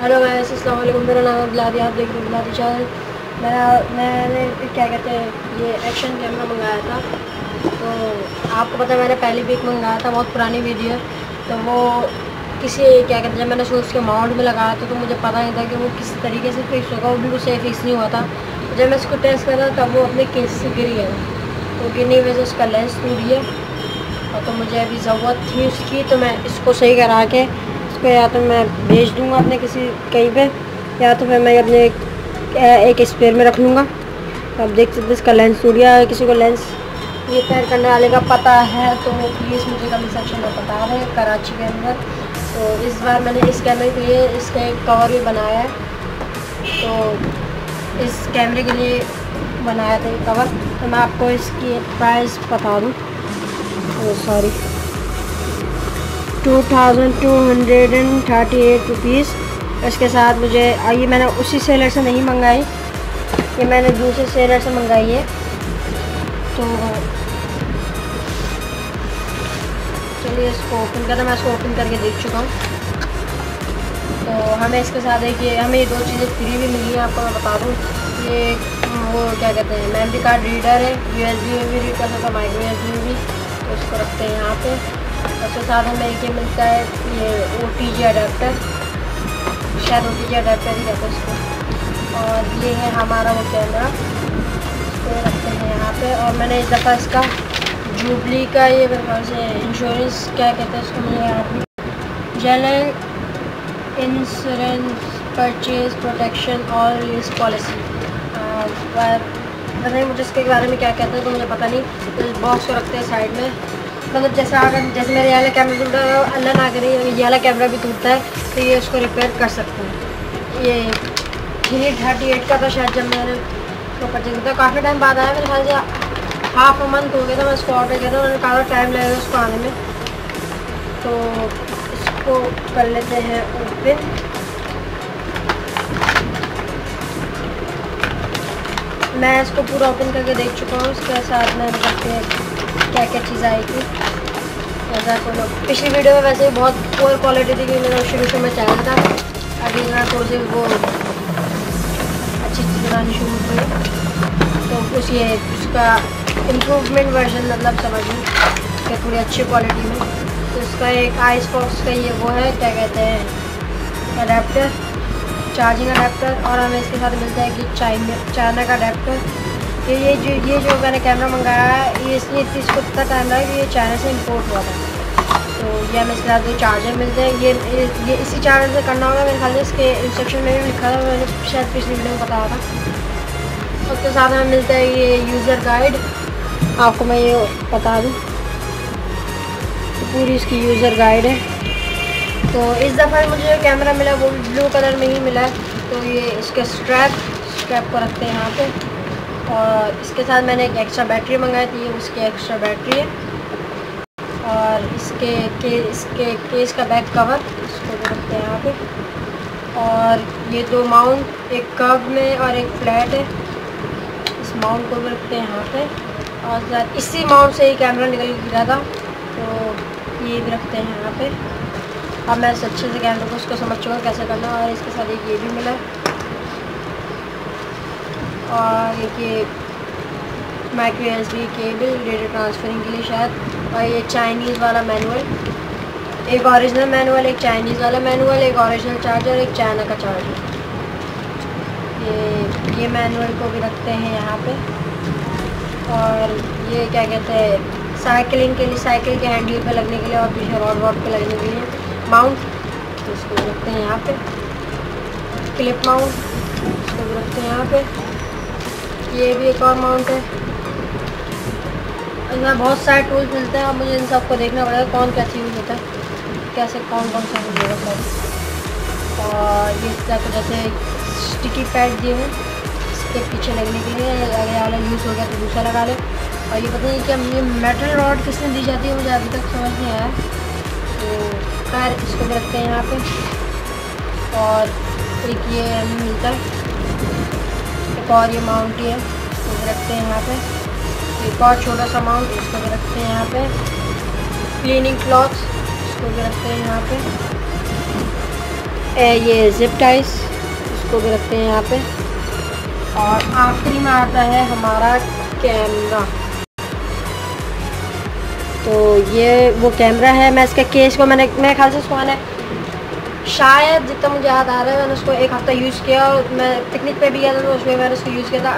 Hello guys, अस्सलाम वालेकुम। मेरा नाम है बिलादी, आप देख रहे हैं बिलादी चैनल। मेरा, मैंने क्या कहते हैं, ये एक्शन कैमरा मंगाया था। तो आपको पता है, मैंने पहली वीक मंगाया था, बहुत पुरानी वीडियो तो वो किसी, क्या कहते हैं, जब मैंने उसके माउंट में लगाया था तो मुझे पता नहीं था कि वो किस तरीके से फिक्स होगा। वो भी सही फिक्स नहीं हुआ था। तो जब मैं इसको टेस्ट करा तब वो अपने केस से गिर गया। तो गिरने वजह उसका लेंस टूट गया। और तो मुझे अभी ज़रूरत थी उसकी तो मैं इसको सही करा के इसको या तो मैं भेज दूँगा अपने किसी कहीं पे या तो फिर मैं अपने एक, स्पेयर में रख लूँगा। तो आप देख सकते इसका लेंस टूट गया किसी को लेंस रिपेयर करने वाले का पता है तो प्लीज़ मुझे कमेंट सेक्शन में बता दें कराची के अंदर। तो इस बार मैंने इस कैमरे के लिए इसका एक कवर भी बनाया है। तो इस कैमरे के लिए बनाया था ये कवर तो मैं आपको इसकी प्राइस बता दूँ। Sorry two thousand two hundred and thirty eight rupees इसके साथ मुझे ये मैंने उसी सेलर से नहीं मंगाई। ये मैंने दूसरे सेलर से मंगाई है। तो चलिए इसको ओपन करना मैं इसको ओपन करके देख चुका हूँ। तो हमें इसके साथ एक ये, हमें ये दो चीज़ें फ्री भी मिली हैं, आपको मैं बता दूँ। ये, वो क्या कहते हैं मेमरी कार्ड रीडर है यू एस बी में भी रीड कर सकता माइक्रो यू में भी। तो इसको रखते हैं यहाँ पे। उसके साथ हमें ये मिलता है, ये ओ टी जी अडेप्टर शायद ओ टी जी अडेप्टर ही कहते हैं और ये है हमारा वो कैमरा इसको रखते हैं यहाँ पे। और मैंने इस दफ़ा इसका जूबली का ये से इंश्योरेंस क्या कहते हैं इसको मुझे याद जनरल इंश्योरेंस परचेज प्रोटेक्शन और रिलीज़ पॉलिसी पता नहीं मुझे इसके बारे में क्या कहते हैं तो मुझे पता नहीं। तो बॉक्स को रखते हैं साइड में। मतलब जैसा अगर जैसे मेरे यहाँ कैमरा टूटा है अल्लाह ना करे, ये वाला कैमरा भी टूटता है तो ये उसको रिपेयर कर सकते हैं। ये थ्री थर्टी एट का था शायद जब मैंने उसको परचेज किया काफ़ी टाइम बाद आया, मेरे ख्याल से हाफ़ अ मंथ हो गया था, मैं उसको ऑर्डर किया था उन्होंने काफ़ी टाइम लगेगा उसको आने में। तो इसको कर लेते हैं ओपन मैं इसको पूरा ओपन करके देख चुका हूँ उसके साथ में बताते हैं क्या क्या चीज़ आएगी ऐसा लोग पिछली वीडियो में वैसे बहुत पुअर क्वालिटी थी क्योंकि मेरा शुरू शुरू में चैनल था। अभी मैं थोड़ी सी वो अच्छी चीज़ बनानी शुरू हुई तो कुछ ये उसका इम्प्रूवमेंट वर्जन मतलब समझिए कि थोड़ी अच्छी क्वालिटी में तो उसका एक आइस बॉक्स का ये वो है, क्या कहते हैं अडेप्टर चार्जिंग अडेप्टर और हमें इसके साथ मिलता है कि चाइना चाइना का अडेप्टर कि ये जो ये जो मैंने कैमरा मंगाया है, ये इसलिए इतनी इसको इतना टाइम लगा कि ये चाइना से इंपोर्ट हुआ था। तो ये हमें इसके साथ चार्जर मिलते हैं। ये ये इसी चार्जर से करना होगा। मेरे ख्याल से इसके इंस्ट्रक्शन में भी लिखा था, मैंने शायद पिछली वीडियो में बताया था। उसके साथ हमें मिलता है ये यूज़र गाइड आपको मैं ये बता दूँ। तो पूरी इसकी यूज़र गाइड है। तो इस दफ़ा मुझे जो कैमरा मिला, वो ब्लू कलर में ही मिला है। तो ये इसके स्ट्रैप स्ट्रैप को रखते हैं यहाँ पे। और इसके साथ मैंने एक एक्स्ट्रा बैटरी मंगाई थी, उसकी एक्स्ट्रा बैटरी है और इसके के, इसके केस का बैक कवर इसको रखते हैं यहाँ पे। और ये दो माउंट एक कव में और एक फ्लैट है। इस माउंट को भी रखते हैं यहाँ पे। और इसी माउंट से ही कैमरा निकल गिरा था तो ये भी रखते हैं यहाँ पे। अब मैं अच्छे से कैमरे को, उसको समझ चुका कैसे करना और इसके साथ एक ये भी मिला और ये micro S cable data transferring के लिए शायद, और ये चाइनीज़ वाला मैनुअल एक ओरिजिनल मैनुअल एक चाइनीज़ वाला मैनुअल एक ओरिजिनल चार्जर एक चाइना का चार्जर ये ये मैनुअल को भी रखते हैं यहाँ पे. और ये क्या कहते हैं साइकिलिंग के लिए साइकिल के हैंडल पे लगने के लिए और पीछे रॉड वॉड पे लगने के लिए माउंट इसको रखते हैं यहाँ पे. क्लिप माउंट इसको रखते हैं यहाँ पे. ये भी एक और माउंट है। इसमें बहुत सारे टूल्स मिलते हैं और मुझे इन सबको देखना पड़ेगा कौन क्या चीज़ होता है, कैसे कौन कौन सा यूज़ होगा सब और ये तरह जैसे स्टिकी पैड दिए हैं, इसके पीछे लगने के लिए, अगर वाला यूज़ हो गया तो दूसरा लगा ले। और ये पता नहीं क्या, ये मेटल रॉड किसने दी जाती है, मुझे अभी तक समझ नहीं आया। तो खैर, इसको भी रखते हैं यहाँ पे। और एक ये मिलता है। एक और ये माउंट है इसको भी रखते हैं यहाँ पे। एक और छोटा सा माउंट इसको भी रखते हैं यहाँ पे। क्लीनिंग क्लॉथ्स इसको भी रखते हैं यहाँ पे। ए, ये जिप टाइस इसको भी रखते हैं यहाँ पे। और आखिरी में आता है हमारा कैमरा तो ये वो कैमरा है मैं इसके केस को मैंने मेरे ख्याल से इसको मैंने शायद जितना मुझे याद आ रहा है, मैंने उसको एक हफ़्ता यूज़ किया और मैं पिकनिक पे भी गया था तो उसमें मैंने उसको यूज़ किया था।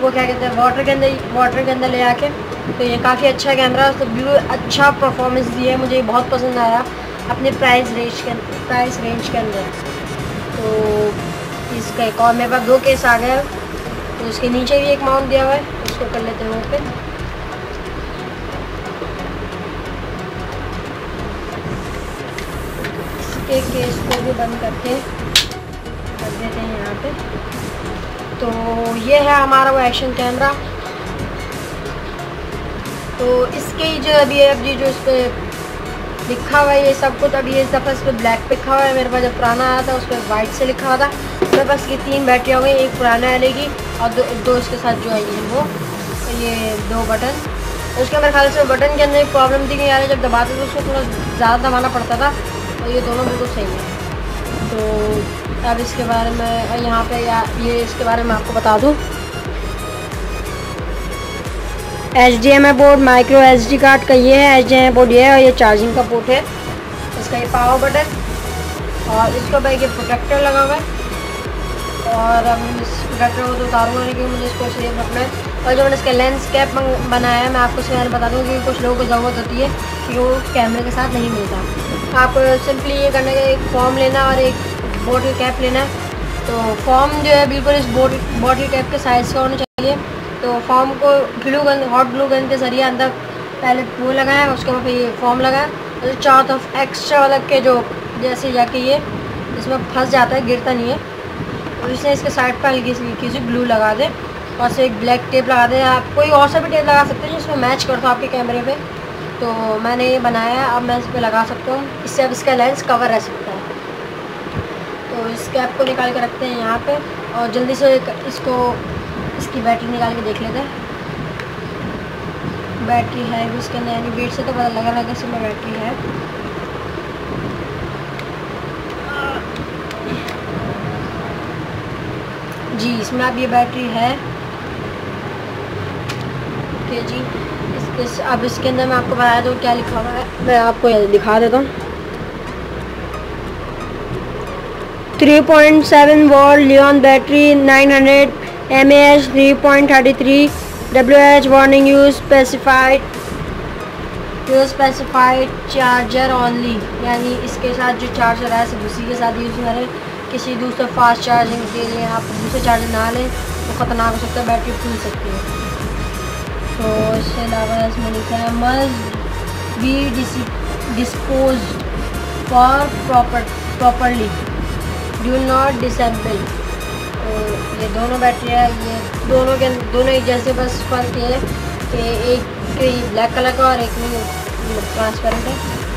वो क्या कहते हैं वाटर के अंदर वाटर के अंदर ले आके। तो ये काफ़ी अच्छा कैमरा है, उसका व्यू अच्छा परफॉर्मेंस दिया है, मुझे बहुत पसंद आया अपने प्राइस रेंज के प्राइस रेंज के अंदर। तो इसका एक और मेरे पास दो केस आ गए तो उसके नीचे भी एक माउंट दिया हुआ है, उसको कर लेते हैं ओपन इसके केस को भी बंद करके कर देते हैं यहाँ पे। तो ये है हमारा वो एक्शन कैमरा तो इसके जो अभी अब जी जो इस पर लिखा हुआ है ये सब कुछ अभी इस दफ़ा इस पर ब्लैक लिखा हुआ है। मेरे पास जब पुराना आया था उस पर वाइट से लिखा हुआ था। मेरे पास ये तीन बैटरियाँ हो गई एक पुराना एलेगी और दो, दो इसके साथ जो है वो ये दो बटन। उसके मेरे ख्याल से बटन के अंदर एक प्रॉब्लम थी कि यार जब दबाते थे उसको थोड़ा ज़्यादा दबाना पड़ता था। और ये दोनों बिल्कुल सही है। तो अब इसके बारे में यहाँ पे या ये इसके बारे में आपको बता दूँ। H D M I board micro H D card का ये है एच डी एम बोर्ड ये है, और ये चार्जिंग का पोर्ट है। इसका ये पावर बटन और इसको भाई ये प्रोटेक्टर लगा हुआ है। और अब इस प्रोटेक्टर को तो उतारूँगा नहीं, क्योंकि मुझे इसको सेफ़ रखना है। और जो मैंने इसका लेंस कैप बनाया है, मैं आपको इसके बारे बता दूँ कि कुछ लोगों को ज़रूरत होती है कि वो कैमरे के साथ नहीं मिलता। आपको सिंपली ये करना है एक फॉर्म लेना और एक बोटल कैप लेना है। तो फॉर्म जो है, बिल्कुल इस बोट बॉटल कैप के साइज़ का होना चाहिए। तो फॉर्म को glue gun hot glue gun के ज़रिए अंदर पहले वो लगाया उसके बाद ये फॉर्म लगाया तो चारों तरफ़ एक्स्ट्रा वाला के जो जैसे जाके ये इसमें फंस जाता है, गिरता नहीं है। और इसने इसके साइड पर हल्की सी, हल्की ग्लू लगा दे। और से एक ब्लैक टेप लगा दें। आप कोई और सा भी टेप लगा सकते हैं जिसमें मैच करता हो आपके कैमरे पे। तो मैंने ये बनाया, अब मैं इस पर लगा सकता हूँ। इससे अब इसका लेंस कवर रह सकता है। तो इस कैप को निकाल के रखते हैं यहाँ पे और जल्दी से इसको, इसकी बैटरी निकाल के देख लेते हैं। बैटरी है भी इसके अंदर, यानी वेट से तो पता लगा है कि इसमें बैटरी है। जी, इसमें अब ये बैटरी है। ओके जी। इस, इस अब इसके अंदर मैं आपको बताया दूँ क्या लिखा हुआ है। मैं आपको दिखा देता हूँ। Three point seven volt lion battery nine hundred M H three point thirty three W H warning use specified use specified charger only यानी इसके साथ जो चार्जर है सिर्फ़ उसी के साथ यूज़ करें। किसी दूसरे फास्ट चार्जिंग के लिए आप दूसरे चार्जर ना लें तो ख़तरनाक हो सकता है बैटरी फूल सकती है। तो इसके अलावा इसमें लिखा है must be dispose for proper, properly. Do not disable. तो ये दोनों बैटरी है, ये दोनों के, दोनों एक जैसे बस फ़र्क ये है कि एक ब्लैक कलर का और एक ट्रांसपेरेंट है।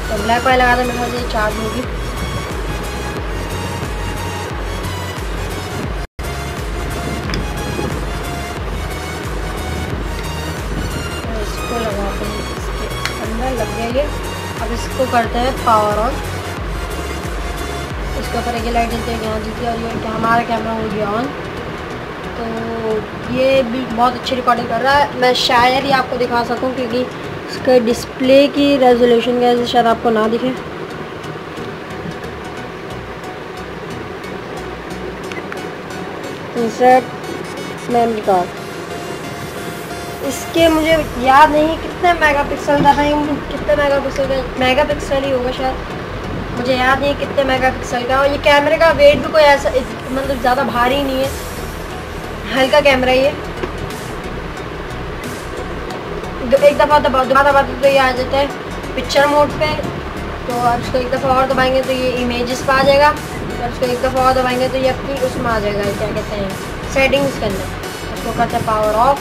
तो ब्लैक वाला लगा दो, मेरे ख्याल से चार्ज होगी। इसको करते हैं पावर ऑन इसके ऊपर एक लाइट जलती है यहाँ जलती है और ये हमारा कैमरा हो गया ऑन तो ये भी बहुत अच्छी रिकॉर्डिंग कर रहा है। मैं शायद ही आपको दिखा सकूँ क्योंकि इसका डिस्प्ले की रेजोल्यूशन के शायद आपको ना दिखे। इंसर्ट मेमोरी कार्ड इसके मुझे याद नहीं कितने मेगापिक्सल था, ये कितने मेगापिक्सल का मेगापिक्सल ही होगा शायद। मुझे याद नहीं कितने मेगापिक्सल का। और ये कैमरे का वेट भी कोई ऐसा मतलब ज़्यादा भारी नहीं है। हल्का कैमरा ये एक दफ़ा दबा, दोबारा दबाते तो ये आ जाता है पिक्चर मोड पे। तो अब इसको एक दफ़ा और दबाएँगे तो ये इमेजेस पे आ जाएगा। और उसको एक दफ़ा और दबाएँगे तो ये अपनी, उसमें आ जाएगा, क्या कहते हैं सेटिंग्स के अंदर। उसको करते हैं पावर ऑफ़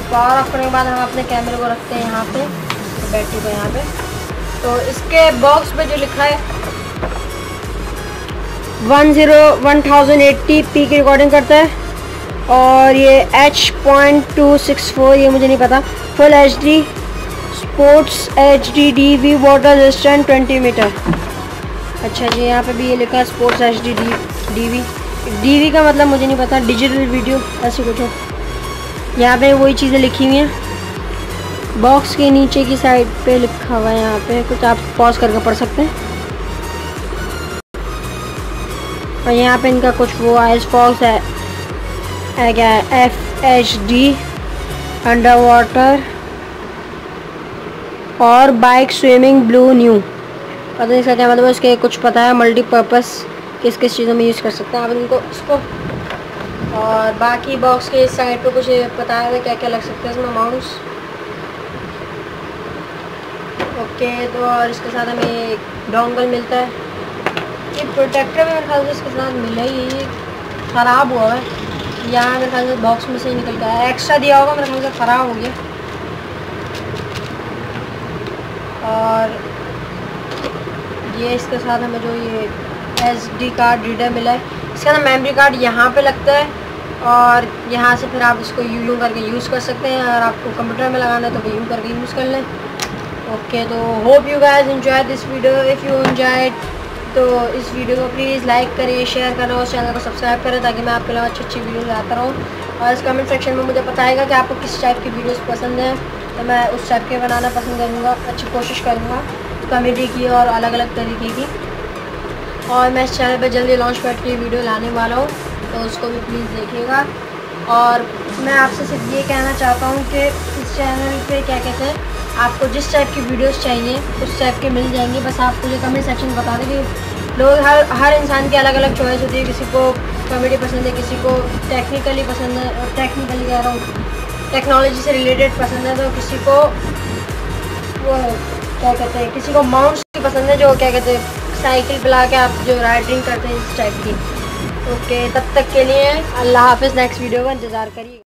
पावर ऑफ़ करने के बाद, हम अपने कैमरे को रखते हैं यहाँ पे तो बैटरी को यहाँ पे। तो इसके बॉक्स पे जो लिखा है, one zero one thousand eighty P की रिकॉर्डिंग करता है। और ये H point two six four ये मुझे नहीं पता। Full H D sports H D D V water resistant twenty metre अच्छा जी, यहाँ पे भी ये लिखा है sports H D D V D V का मतलब मुझे नहीं पता डिजिटल वीडियो ऐसे कुछ हो। यहाँ पे वही चीज़ें लिखी हुई हैं। बॉक्स के नीचे की साइड पे लिखा हुआ है यहाँ पे कुछ आप पॉज करके पढ़ सकते हैं। और यहाँ पे इनका कुछ वो आइस फॉक्स है, क्या है F H D under water और बाइक स्विमिंग ब्लू न्यू पता नहीं इसका क्या मतलब इसके कुछ पता है मल्टीपर्पज़ किस किस चीज़ों में यूज़ कर सकते हैं। आप इनको इसको और बाकी बॉक्स के इस साइड पे कुछ पता है क्या क्या लग सकता है इसमें माउंट्स ओके तो और इसके साथ हमें डोंगल मिलता है। ये प्रोटेक्टर मेरे ख्याल से इसके साथ मिला ही ख़राब हुआ है। यहाँ मेरे ख्याल से बॉक्स में से ही निकल गया एक्स्ट्रा दिया होगा, मेरे ख्याल से ख़राब हो गया। और ये इसके साथ हमें जो ये एस डी कार्ड रीडर मिला है। इसका ना मेमोरी कार्ड यहाँ पे लगता है। और यहाँ से फिर आप इसको यू यूँ करके यूज़ कर सकते हैं। अगर आपको कंप्यूटर में लगाना है तो यूँ करके यूज़ कर लें। ओके तो hope you guys enjoy this video if you enjoy तो इस वीडियो को प्लीज़ लाइक करें शेयर करें और चैनल को सब्सक्राइब करें ताकि मैं आपके लिए अच्छी अच्छी वीडियो लाता रहूँ। और इस कमेंट सेक्शन में मुझे बताएगा कि आपको किस टाइप की वीडियोस पसंद है। तो मैं उस टाइप के बनाना पसंद करूँगा, अच्छी कोशिश करूँगा कॉमेडी की और अलग अलग तरीके की। और मैं इस चैनल पर जल्दी लॉन्च पैड की वीडियो लाने वाला हूँ। तो उसको भी प्लीज़ देखिएगा। और मैं आपसे सिर्फ़ ये कहना चाहता हूँ कि इस चैनल पे क्या कहते हैं, आपको जिस टाइप की वीडियोस चाहिए, उस टाइप के मिल जाएँगे। बस आप मुझे कमेंट सेक्शन में बता दें कि लोग हर हर इंसान की अलग अलग चॉइस होती है। किसी को कॉमेडी पसंद है, किसी को टेक्निकली पसंद है, और टेक्निकली कह रहा हूँ टेक्नोलॉजी से रिलेटेड पसंद है। तो किसी को, वो क्या कहते हैं, किसी को माउंट्स की पसंद है, जो क्या कहते हैं, साइकिल पिला के आप जो राइडिंग करते हैं इस टाइप की। ओके तब तक के लिए अल्लाह हाफिज़ नेक्स्ट वीडियो का इंतज़ार करिए